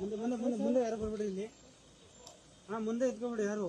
ಮುಂದೆ ಮುಂದೆ ಮುಂದೆ ಮುಂದೆ ಯಾರು ಬರ್ಬಿಡಿ ಇಲ್ಲಿ ಹಾ ಮುಂದೆ ಎತ್ಕೊಬಿಡಿ ಯಾರು